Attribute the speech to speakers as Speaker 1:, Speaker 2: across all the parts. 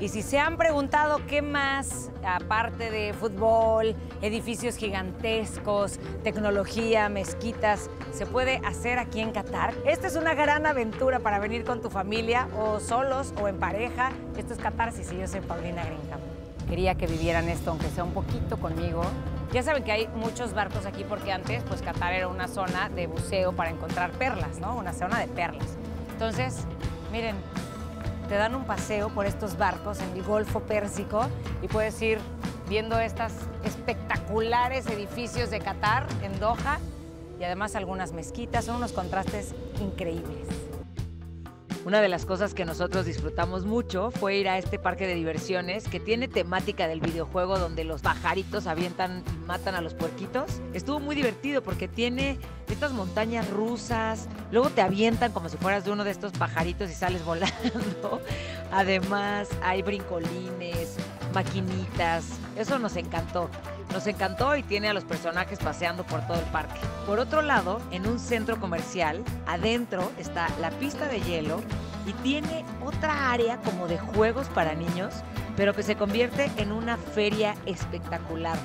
Speaker 1: Y si se han preguntado qué más, aparte de fútbol, edificios gigantescos, tecnología, mezquitas, se puede hacer aquí en Qatar, esta es una gran aventura para venir con tu familia o solos o en pareja. Esto es Catarsis y yo soy Paulina Greenham. Quería que vivieran esto, aunque sea un poquito conmigo. Ya saben que hay muchos barcos aquí porque antes, pues Qatar era una zona de buceo para encontrar perlas, ¿no? Una zona de perlas. Entonces, miren, te dan un paseo por estos barcos en el Golfo Pérsico y puedes ir viendo estos espectaculares edificios de Qatar en Doha y además algunas mezquitas. Son unos contrastes increíbles. Una de las cosas que nosotros disfrutamos mucho fue ir a este parque de diversiones que tiene temática del videojuego donde los pajaritos avientan y matan a los puerquitos. Estuvo muy divertido porque tiene estas montañas rusas, luego te avientan como si fueras de uno de estos pajaritos y sales volando. Además hay brincolines, maquinitas, eso nos encantó. Nos encantó y tiene a los personajes paseando por todo el parque. Por otro lado, en un centro comercial, adentro está la pista de hielo y tiene otra área como de juegos para niños, pero que se convierte en una feria espectacular.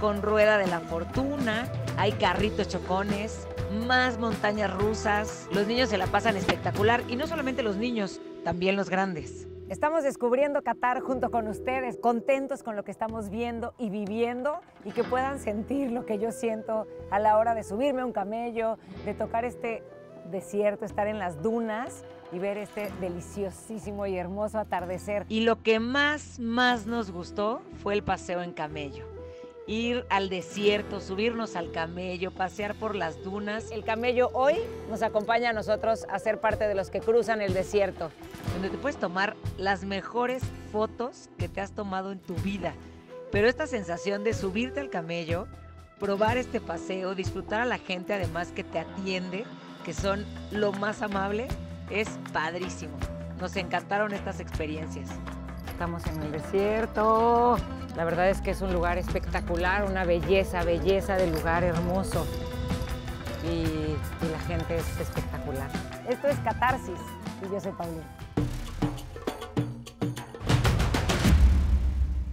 Speaker 1: Con rueda de la fortuna, hay carritos chocones, más montañas rusas. Los niños se la pasan espectacular y no solamente los niños, también los grandes. Estamos descubriendo Qatar junto con ustedes, contentos con lo que estamos viendo y viviendo y que puedan sentir lo que yo siento a la hora de subirme a un camello, de tocar este desierto, estar en las dunas y ver este deliciosísimo y hermoso atardecer. Y lo que más, más nos gustó fue el paseo en camello ir al desierto, subirnos al camello, pasear por las dunas. El camello hoy nos acompaña a nosotros a ser parte de los que cruzan el desierto, donde te puedes tomar las mejores fotos que te has tomado en tu vida. Pero esta sensación de subirte al camello, probar este paseo, disfrutar a la gente además que te atiende, que son lo más amable, es padrísimo. Nos encantaron estas experiencias. Estamos en el desierto. La verdad es que es un lugar espectacular, una belleza, belleza de lugar hermoso. Y, la gente es espectacular. Esto es Catarsis y yo soy Paulina.